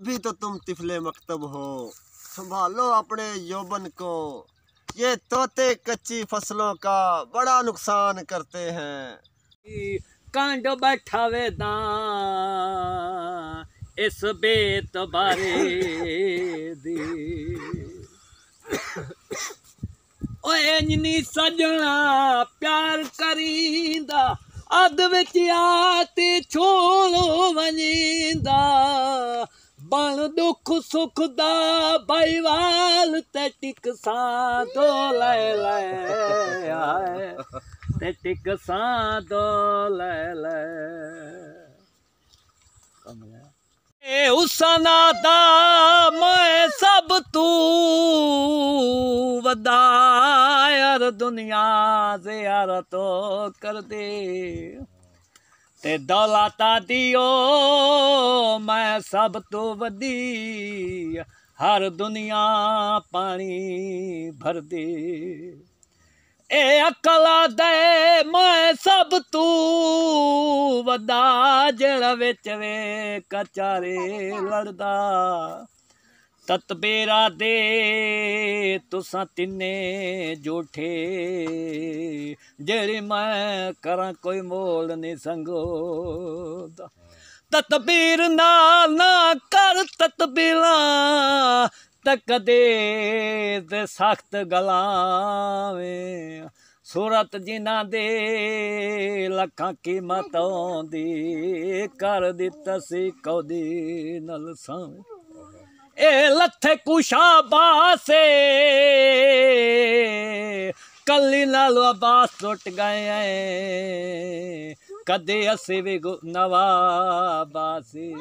भी तो तुम तिफले मकतब हो संभालो अपने यौबन को ये तोते कच्ची फसलों का बड़ा नुकसान करते हैं कांड बैठावे दा इस बेत बारे दी ओए नी सजना प्यार करींदा अद विच आते छोड़ो वजींदा ਬਣ ਦੁੱਖ ਸੁਖ ਦਾ ਬਾਈਵਾਲ ਤੇ ਟਿਕ ਸਾਂ ਦੋ ਲੈ ਲੈ ਆਏ। ਤੇ ਟਿਕ ਸਾਂ ਦੋ ਲੈ ਲੈ। ਏ ਹੁਸਨਾ ਦਾ ਮੈਂ ਸਭ ਤੂੰ ਵਦਾ ਯਾਰ ਦੁਨੀਆ ਜ਼ਿਆਰਤ ਕਰਦੇ ਤੇ ਦੌਲਤਾਂ ਦਿਓ, ਮੈਂ ਸਭ ਤੋਂ ਵਧੀ ਹਰ ਦੁਨੀਆ ਪਾਣੀ ਭਰਦੀ। ਏ ਅਕਲਾ ਦੇ, ਮੈਂ ਸਭ ਤੂੰ ਵਦਾ ਜਿਹੜਾ ਵਿੱਚ ਵੇ ਕਚਾਰੇ ਲੜਦਾ। ਤਤਬੇਰਾ ਦੇ, ਤੁਸਾਂ ਤਿੰਨੇ ਜੋਠੇ। ਜਿਹੜੀ ਮੈਂ ਕਰਾਂ ਕੋਈ ਮੋਲ ਨਹੀਂ ਸੰਗੋ ਤਤਬੀਰ ਨਾਲ ਨਾ ਕਰ ਤਤਬੀਰਾਂ ਤਕਦੇ ਤੇ ਸਖਤ ਗਲਾਵੇਂ। ਸੂਰਤ ਜਿਨ੍ਹਾਂ ਦੇ ਲੱਖਾਂ ਕੀਮਤ ਆਉਂਦੀ ਕਰ ਦਿੱਤਾ ਸੀ ਕੌਦੀ ਨਲ ਸਾਵੇਂ। ਇਹ ਲੱਥੇ ਕੁਸ਼ਾ ਬਾਸੇ ਕੱਲੀ ਨਾਲ ਅਬਾਸ ਟੁੱਟ ਗਏ ਕਦੇ ਅਸੀਂ ਵੀ ਨਵਾ ਬਾਸੀ